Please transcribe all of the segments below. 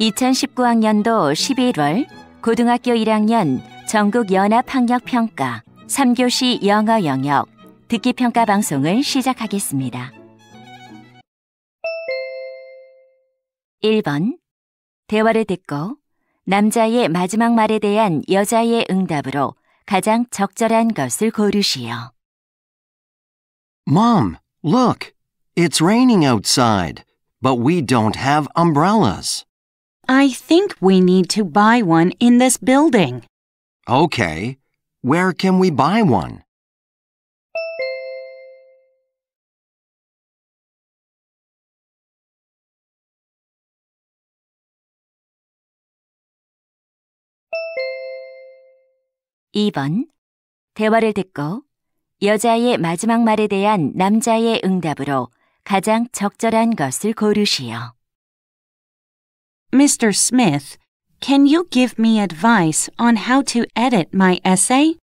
2019학년도 11월 고등학교 1학년 전국 연합학력평가 3교시 영어 영역 듣기평가 방송을 시작하겠습니다. 1번 대화를 듣고 남자의 마지막 말에 대한 여자의 응답으로 가장 적절한 것을 고르시오. Mom, look. It's raining outside, but we don't have umbrellas. I think we need to buy one in this building. Okay. Where can we buy one? 이 번 대화를 듣고 여자의 마지막 말에 대한 남자의 응답으로 가장 적절한 것을 고르시오. Mr. Smith, can you give me advice on how to edit my essay?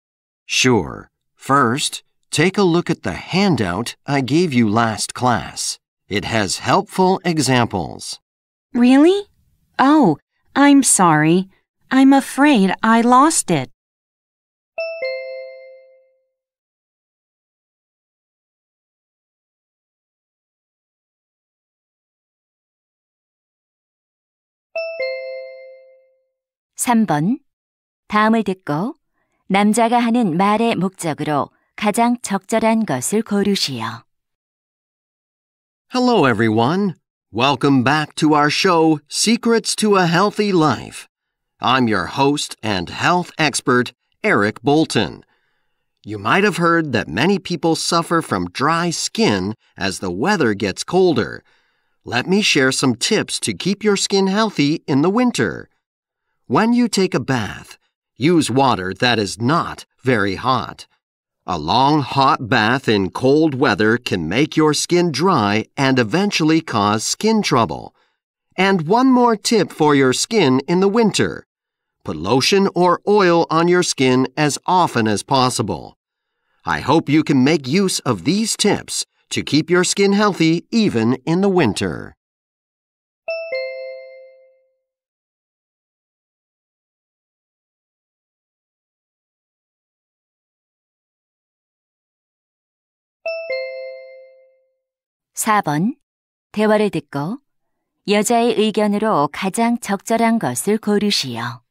Sure. First, take a look at the handout I gave you last class. It has helpful examples. Really? Oh, I'm sorry. I'm afraid I lost it. 삼번 다음을 듣고 남자가 하는 말의 목적으로 가장 적절한 것을 고르시오. Hello, everyone. Welcome back to our show, Secrets to a Healthy Life. I'm your host and health expert, Eric Bolton. You might have heard that many people suffer from dry skin as the weather gets colder. Let me share some tips to keep your skin healthy in the winter. When you take a bath, use water that is not very hot. A long hot bath in cold weather can make your skin dry and eventually cause skin trouble. And one more tip for your skin in the winter. Put lotion or oil on your skin as often as possible. I hope you can make use of these tips to keep your skin healthy even in the winter. 사 번 대화를 듣고 여자의 의견으로 가장 적절한 것을 고르시오.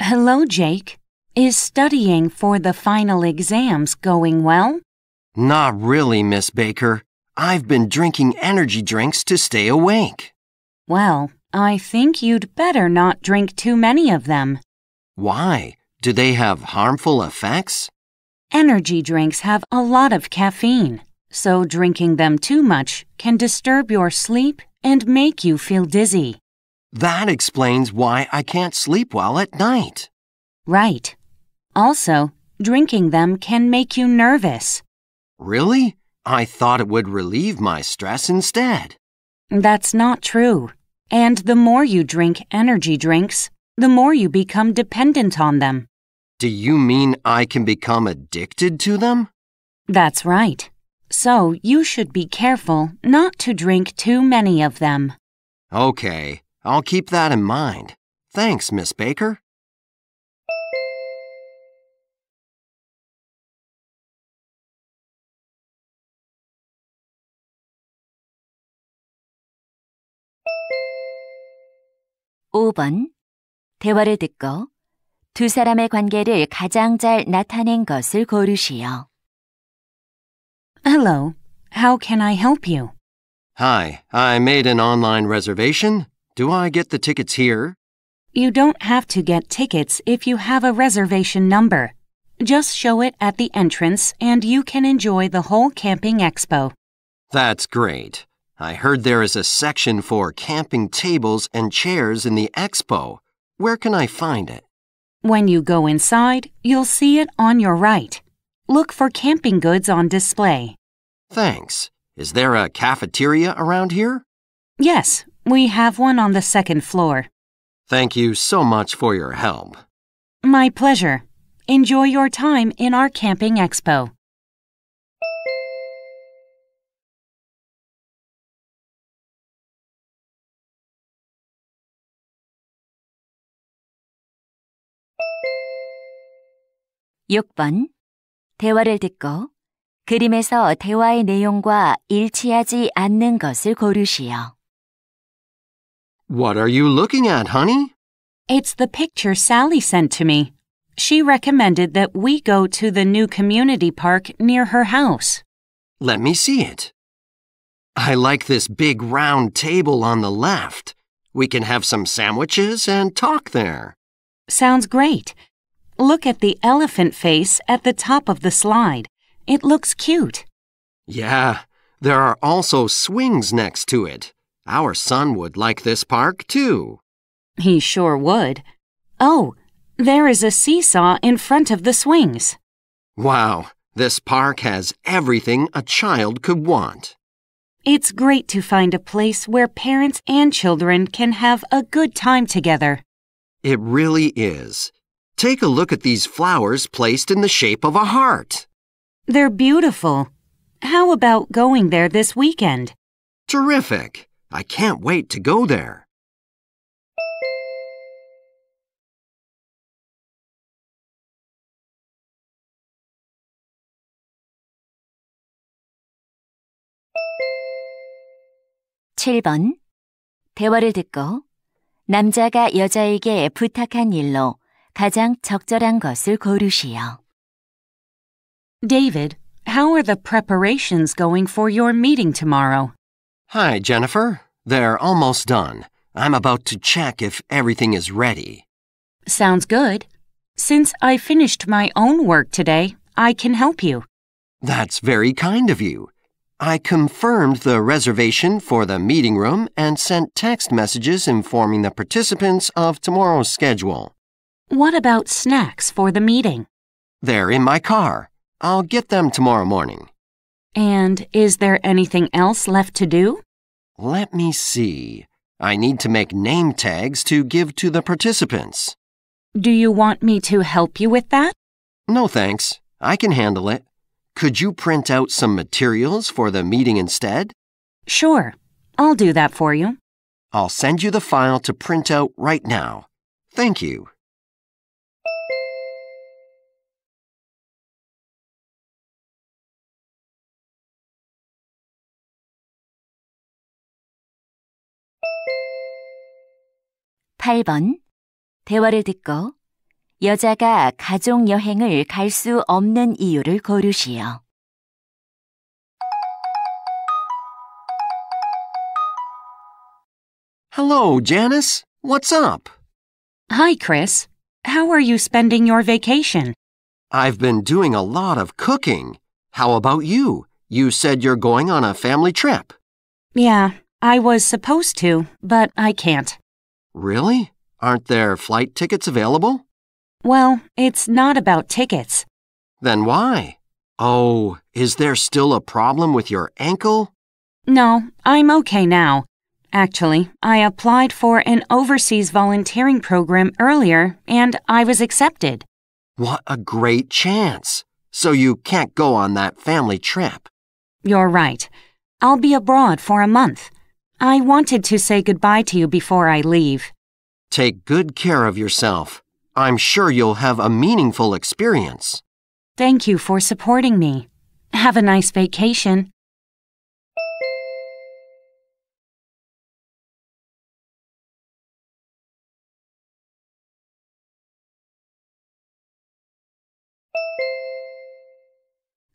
Hello, Jake. Is studying for the final exams going well? Not really, Miss Baker. I've been drinking energy drinks to stay awake. Well, I think you'd better not drink too many of them. Why? Do they have harmful effects? Energy drinks have a lot of caffeine, so drinking them too much can disturb your sleep and make you feel dizzy. That explains why I can't sleep well at night. Right. Also, drinking them can make you nervous. Really? I thought it would relieve my stress instead. That's not true. And the more you drink energy drinks, the more you become dependent on them. Do you mean I can become addicted to them? That's right. So you should be careful not to drink too many of them. Okay, I'll keep that in mind. Thanks, Miss Baker. 오 번 대화를 듣고 두 사람의 관계를 가장 잘 나타낸 것을 고르시오. Hello. How can I help you? Hi, I made an online reservation. Do I get the tickets here? You don't have to get tickets if you have a reservation number. Just show it at the entrance and you can enjoy the whole camping expo. That's great. I heard there is a section for camping tables and chairs in the expo. Where can I find it? When you go inside, you'll see it on your right. Look for camping goods on display. Thanks. Is there a cafeteria around here? Yes, we have one on the second floor. Thank you so much for your help. My pleasure. Enjoy your time in our camping expo. 대화를 듣고 그림에서 대화의 내용과 일치하지 않는 것을 고르시오. What are you looking at, honey? It's the picture Sally sent to me. She recommended that we go to the new community park near her house. Let me see it. I like this big round table on the left. We can have some sandwiches and talk there. Sounds great. Look at the elephant face at the top of the slide. It looks cute. Yeah, there are also swings next to it. Our son would like this park too. He sure would. Oh, there is a seesaw in front of the swings. Wow, this park has everything a child could want. It's great to find a place where parents and children can have a good time together. It really is. Take a look at these flowers placed in the shape of a heart. They're beautiful. How about going there this weekend? Terrific. I can't wait to go there. 칠 번 대화를 듣고 남자가 여자에게 부탁한 일로 가장 적절한 것을 고르시오. David, how are the preparations going for your meeting tomorrow? Hi, Jennifer. They're almost done. I'm about to check if everything is ready. Sounds good. Since I finished my own work today, I can help you. That's very kind of you. I confirmed the reservation for the meeting room and sent text messages informing the participants of tomorrow's schedule. What about snacks for the meeting? They're in my car. I'll get them tomorrow morning. And is there anything else left to do? Let me see. I need to make name tags to give to the participants. Do you want me to help you with that? No thanks. I can handle it. Could you print out some materials for the meeting instead? Sure. I'll do that for you. I'll send you the file to print out right now. Thank you. 팔번 대화를 듣고 여자가 가족 여행을 갈 수 없는 이유를 고르시오. Hello, Janice. What's up? Hi, Chris. How are you spending your vacation? I've been doing a lot of cooking. How about you? You said you're going on a family trip. Yeah, I was supposed to, but I can't. Really? Aren't there flight tickets available? Well, it's not about tickets. Then why? Oh, is there still a problem with your ankle? No, I'm okay now. Actually, I applied for an overseas volunteering program earlier and I was accepted. What a great chance. So you can't go on that family trip. You're right. I'll be abroad for a month. I wanted to say goodbye to you before I leave. Take good care of yourself. I'm sure you'll have a meaningful experience. Thank you for supporting me. Have a nice vacation.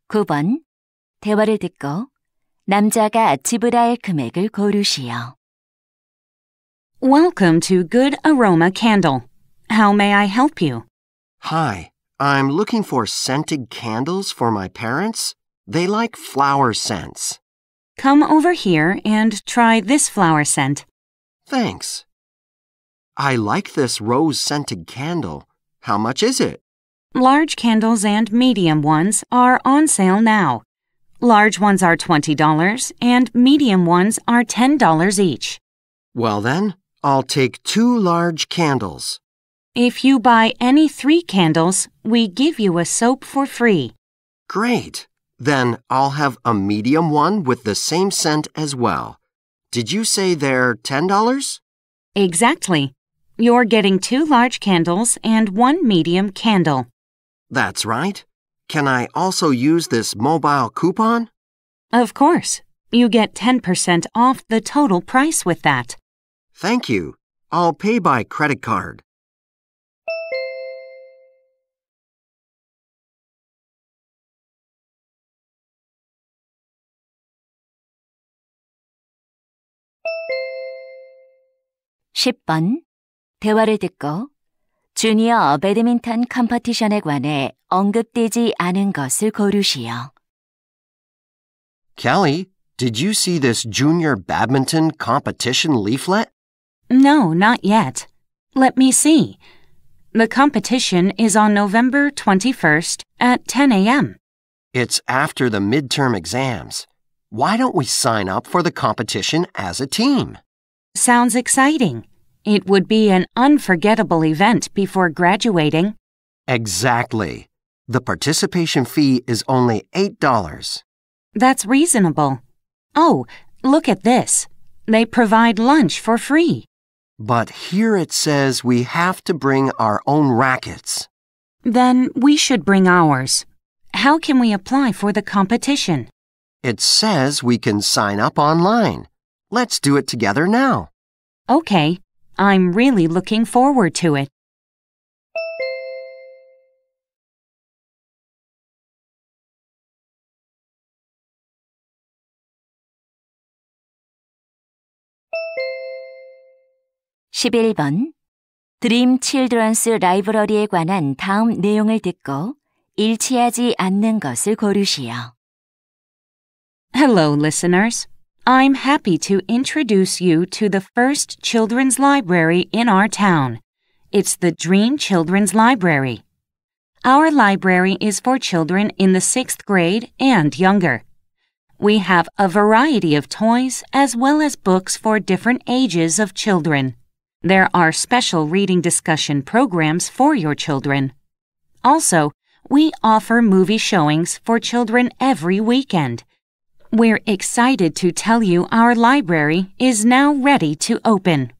구 번 대화를 듣고 남자가 지불할 금액을 고르시오. Welcome to Good Aroma Candle. How may I help you? Hi, I'm looking for scented candles for my parents. They like flower scents. Come over here and try this flower scent. Thanks. I like this rose scented candle. How much is it? Large candles and medium ones are on sale now. Large ones are $20 and medium ones are $10 each. Well then, I'll take two large candles. If you buy any three candles, we give you a soap for free. Great. Then I'll have a medium one with the same scent as well. Did you say they're $10? Exactly. You're getting two large candles and one medium candle. That's right. Can I also use this mobile coupon? Of course. You get 10% off the total price with that. Thank you. I'll pay by credit card. 십 번 대화를 듣고 주니어 배드민턴 컴퍼티션에 관해 언급되지 않은 것을 고르시오. Kelly, did you see this junior badminton competition leaflet? No, not yet. Let me see. The competition is on November 21st at 10 a.m. It's after the midterm exams. Why don't we sign up for the competition as a team? Sounds exciting. It would be an unforgettable event before graduating. Exactly. The participation fee is only $8. That's reasonable. Oh, look at this. They provide lunch for free. But here it says we have to bring our own rackets. Then we should bring ours. How can we apply for the competition? It says we can sign up online. Let's do it together now. Okay, I'm really looking forward to it. 십일 번 드림 칠드런스 라이브러리에 관한 다음 내용을 듣고 일치하지 않는 것을 고르시오. Hello, listeners. I'm happy to introduce you to the first children's library in our town. It's the Dream Children's Library. Our library is for children in the sixth grade and younger. We have a variety of toys as well as books for different ages of children. There are special reading discussion programs for your children. Also, we offer movie showings for children every weekend. We're excited to tell you our library is now ready to open.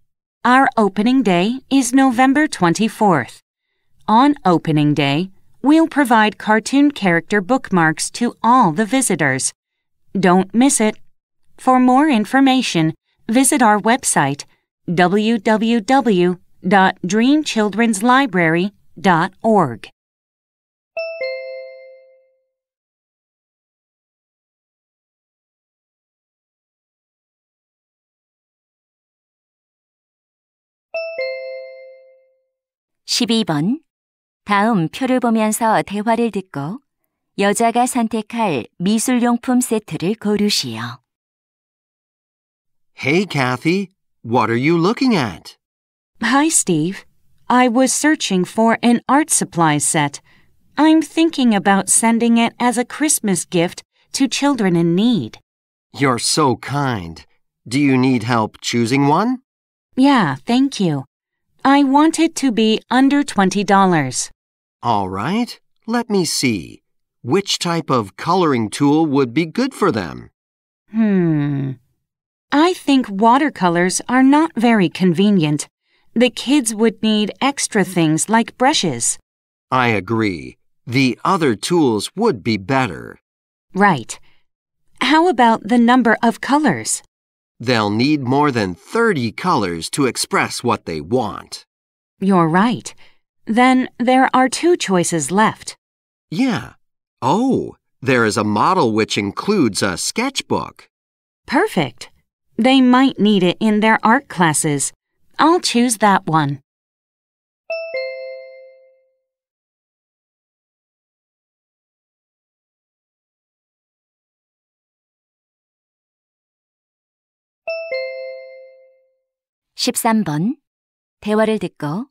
Our opening day is November 24th. On opening day, we'll provide cartoon character bookmarks to all the visitors. Don't miss it. For more information, visit our website www.dreamchildrenslibrary.org. 십이 번 다음 표를 보면서 대화를 듣고 여자가 선택할 미술용품 세트를 고르시오. Hey, Kathy, what are you looking at? Hi, Steve. I was searching for an art supplies set. I'm thinking about sending it as a Christmas gift to children in need. You're so kind. Do you need help choosing one? Yeah, thank you. I want it to be under $20. All right, let me see. Which type of coloring tool would be good for them? Hmm. I think watercolors are not very convenient. The kids would need extra things like brushes. I agree. The other tools would be better. Right. How about the number of colors? They'll need more than 30 colors to express what they want. You're right. Then there are two choices left. Yeah. Oh, there is a model which includes a sketchbook. Perfect. They might need it in their art classes. I'll choose that one. 십삼 번 대화를 듣고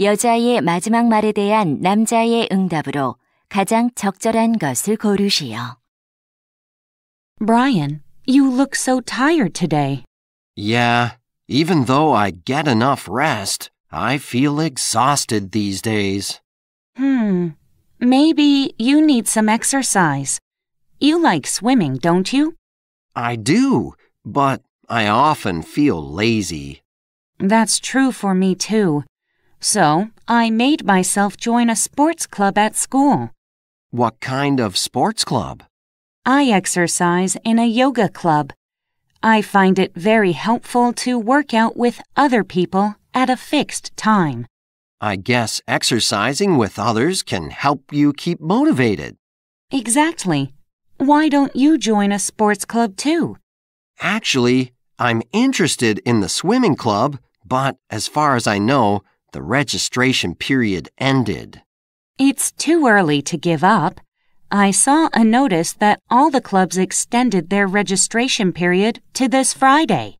여자의 마지막 말에 대한 남자의 응답으로 가장 적절한 것을 고르시오. Brian, you look so tired today. Yeah, even though I get enough rest, I feel exhausted these days. Hmm. Maybe you need some exercise. You like swimming, don't you? I do, but I often feel lazy. That's true for me too. So I made myself join a sports club at school. What kind of sports club? I exercise in a yoga club. I find it very helpful to work out with other people at a fixed time. I guess exercising with others can help you keep motivated. Exactly. Why don't you join a sports club too? Actually, I'm interested in the swimming club, but as far as I know, the registration period ended. It's too early to give up. I saw a notice that all the clubs extended their registration period to this Friday.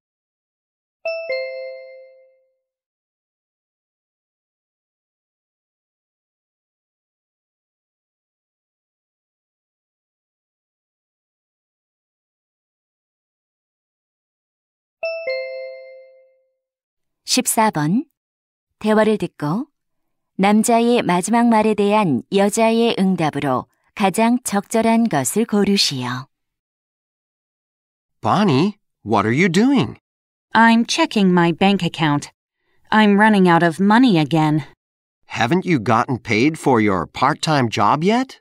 십사 번 대화를 듣고 남자의 마지막 말에 대한 여자의 응답으로 가장 적절한 것을 고르시오. Bonnie, what are you doing? I'm checking my bank account. I'm running out of money again. Haven't you gotten paid for your part time job yet?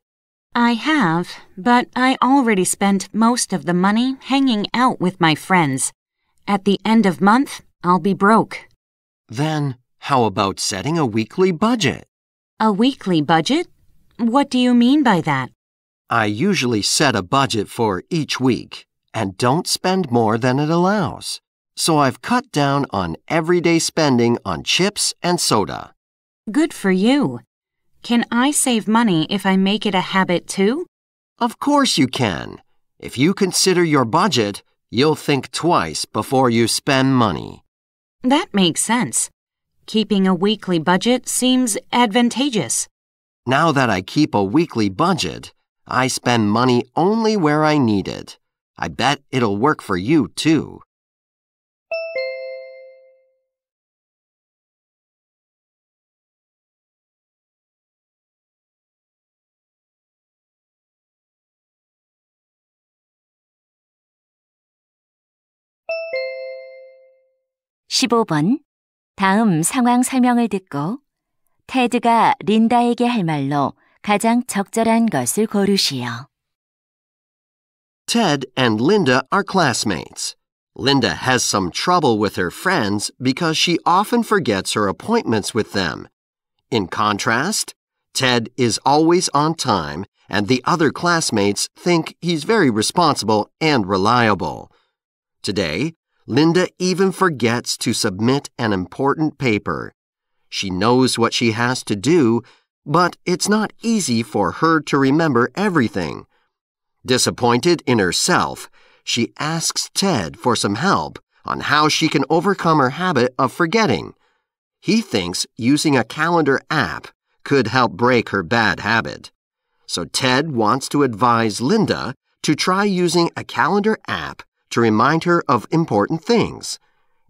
I have, but I already spent most of the money hanging out with my friends. At the end of month, I'll be broke. Then, how about setting a weekly budget? A weekly budget? What do you mean by that? I usually set a budget for each week and don't spend more than it allows. So I've cut down on everyday spending on chips and soda. Good for you. Can I save money if I make it a habit too? Of course you can. If you consider your budget, you'll think twice before you spend money. That makes sense. Keeping a weekly budget seems advantageous. Now that I keep a weekly budget, I spend money only where I need it. I bet it'll work for you too. 십오 번 다음 상황 설명을 듣고 테드가 린다에게 할 말로 가장 적절한 것을 고르시오. Ted and Linda are classmates. Linda has some trouble with her friends because she often forgets her appointments with them. In contrast, Ted is always on time and the other classmates think he's very responsible and reliable. Today, Linda even forgets to submit an important paper. She knows what she has to do, but it's not easy for her to remember everything. Disappointed in herself, she asks Ted for some help on how she can overcome her habit of forgetting. He thinks using a calendar app could help break her bad habit. So Ted wants to advise Linda to try using a calendar app to remind her of important things.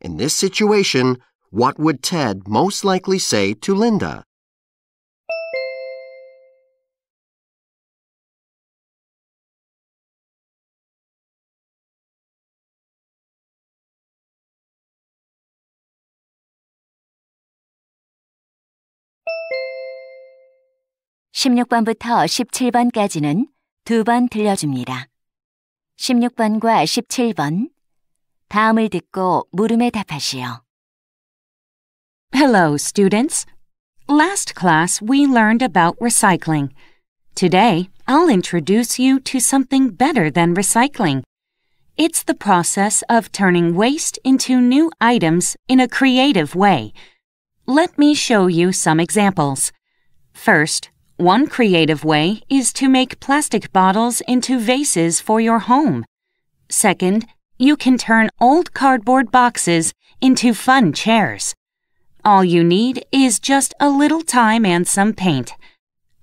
In this situation, what would Ted most likely say to Linda? 십육 번부터 십칠 번까지는 두 번 들려줍니다. 십육 번과 십칠 번 다음을 듣고 물음에 답하시오. Hello, students. Last class, we learned about recycling. Today, I'll introduce you to something better than recycling. It's the process of turning waste into new items in a creative way. Let me show you some examples. First, one creative way is to make plastic bottles into vases for your home. Second, you can turn old cardboard boxes into fun chairs. All you need is just a little time and some paint.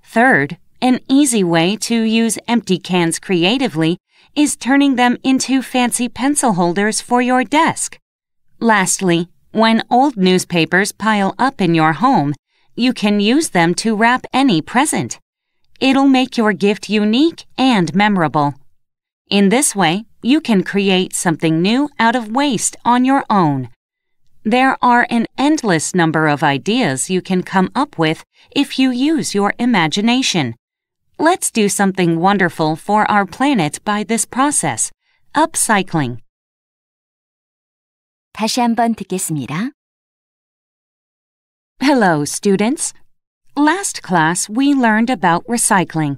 Third, an easy way to use empty cans creatively is turning them into fancy pencil holders for your desk. Lastly, when old newspapers pile up in your home, you can use them to wrap any present. It'll make your gift unique and memorable. In this way, you can create something new out of waste on your own. There are an endless number of ideas you can come up with if you use your imagination. Let's do something wonderful for our planet by this process upcycling. 다시 한번 듣겠습니다. Hello, students. Last class, we learned about recycling.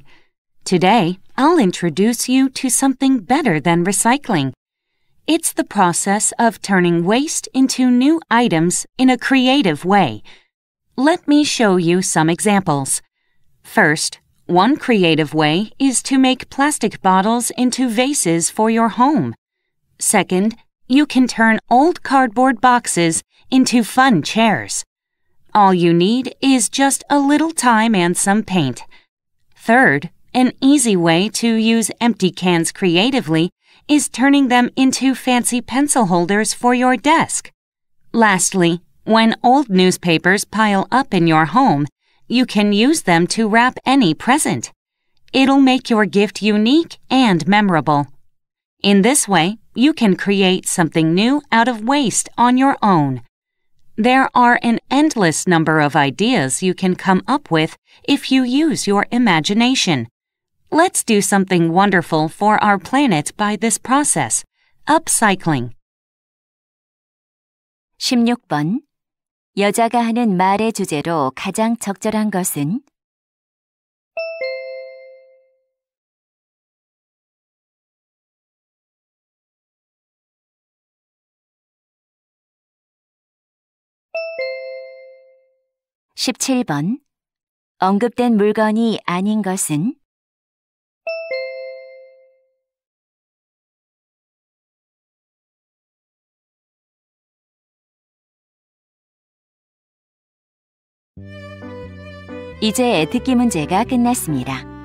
Today, I'll introduce you to something better than recycling. It's the process of turning waste into new items in a creative way. Let me show you some examples. First, one creative way is to make plastic bottles into vases for your home. Second, you can turn old cardboard boxes into fun chairs. All you need is just a little time and some paint. Third, an easy way to use empty cans creatively is turning them into fancy pencil holders for your desk. Lastly, when old newspapers pile up in your home, you can use them to wrap any present. It'll make your gift unique and memorable. In this way, you can create something new out of waste on your own. There are an endless number of ideas you can come up with if you use your imagination. Let's do something wonderful for our planet by this process upcycling. 16번. 여자가 하는 말의 주제로 가장 적절한 것은? (17번) 언급된 물건이 아닌 것은? 이제 듣기 문제가 끝났습니다.